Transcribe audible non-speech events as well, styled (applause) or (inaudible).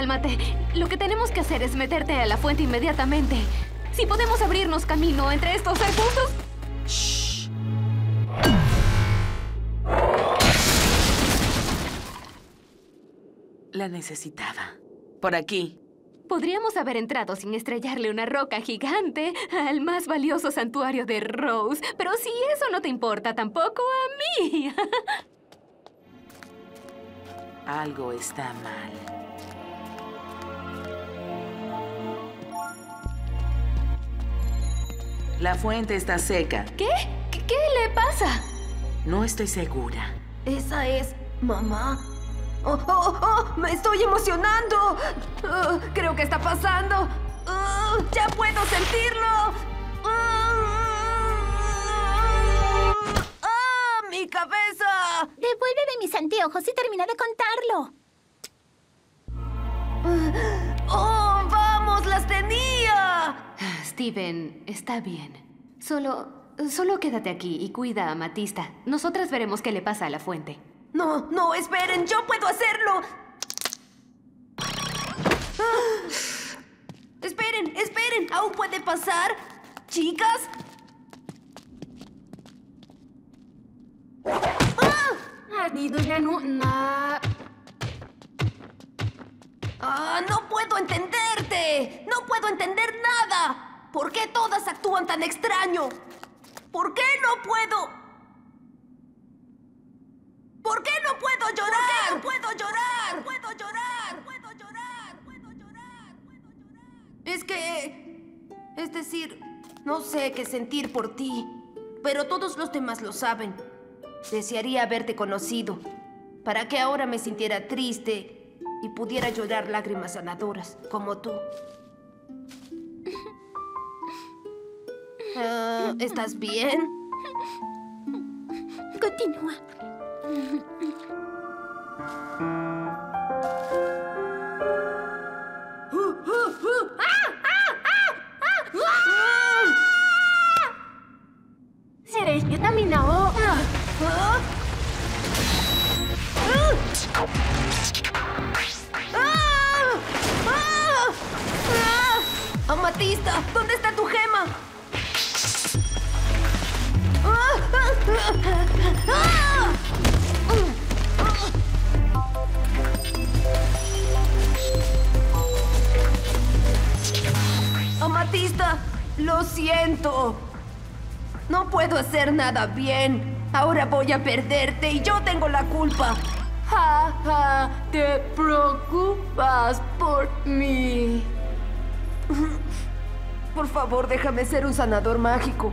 Cálmate. Lo que tenemos que hacer es meterte a la fuente inmediatamente. Si podemos abrirnos camino entre estos arbustos... La necesitaba. Por aquí. Podríamos haber entrado sin estrellarle una roca gigante al más valioso santuario de Rose. Pero si eso no te importa tampoco a mí. (laughs) Algo está mal. La fuente está seca. ¿Qué? ¿Qué, qué le pasa? No estoy segura. Esa es mamá. ¡Oh, oh, oh! ¡Me estoy emocionando! Oh, creo que está pasando. Oh, ¡Ya puedo sentirlo! ¡Ah! ¡Mi cabeza! Devuélveme mis anteojos y termina de contarlo. Steven, está bien. Solo... Solo quédate aquí y cuida a Matista. Nosotras veremos qué le pasa a la fuente. No, no, esperen, yo puedo hacerlo. Ah. Esperen, esperen, ¿aún puede pasar? ¿Chicas? ¡Ah! ¡Ah! ¡No puedo entenderte! ¡No puedo entender nada! ¿Por qué todas actúan tan extraño? ¿Por qué no puedo? ¿Por qué no puedo llorar? no puedo llorar? Puedo llorar, puedo llorar, puedo llorar, puedo llorar. Es que... Es decir, no sé qué sentir por ti, pero todos los demás lo saben. Desearía haberte conocido, para que ahora me sintiera triste y pudiera llorar lágrimas sanadoras, como tú. Ah, ¿Estás bien? Continúa. Seré yo también ahora. ¡Amatista! ¿Dónde está Amatista, lo siento. No puedo hacer nada bien. Ahora voy a perderte y yo tengo la culpa. Ja, ja, te preocupas por mí. Por favor, déjame ser un sanador mágico.